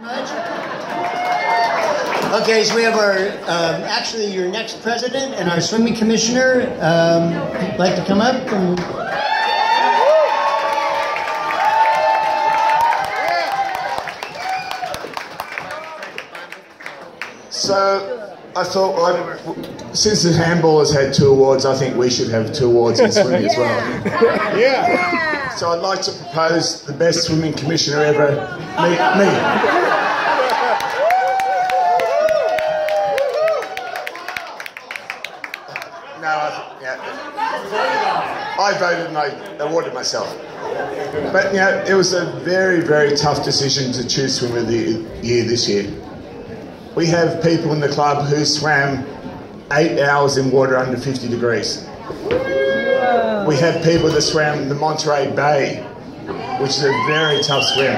Much. Okay, so we have our, um, actually your next president and our swimming commissioner. Um, like to come up and. So I thought, well, since the handball has had two awards, I think we should have two awards in swimming as well. Yeah. So I'd like to propose the best swimming commissioner ever, me. me. No, I, yeah. I voted and I awarded myself. But you know, it was a very, very tough decision to choose swimmer of the year this year. We have people in the club who swam eight hours in water under 50 degrees. We have people that swam the Monterey Bay, which is a very tough swim.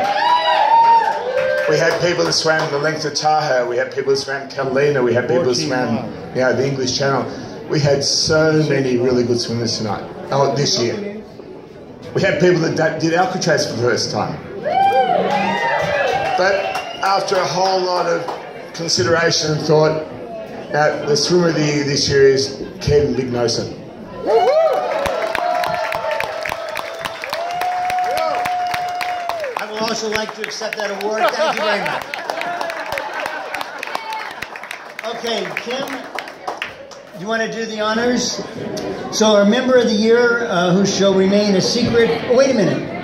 We had people that swam the length of Tahoe. We had people that swam Catalina. We had people that swam, you know, the English Channel. We had so many really good swimmers tonight. Oh, this year. We had people that did Alcatraz for the first time. But after a whole lot of consideration and thought, uh, the swimmer of the year this year is Kevin Bignosen. I would also like to accept that award. Thank you very much. Okay, Kim, you want to do the honors? So, our member of the year, uh, who shall remain a secret. Oh, wait a minute.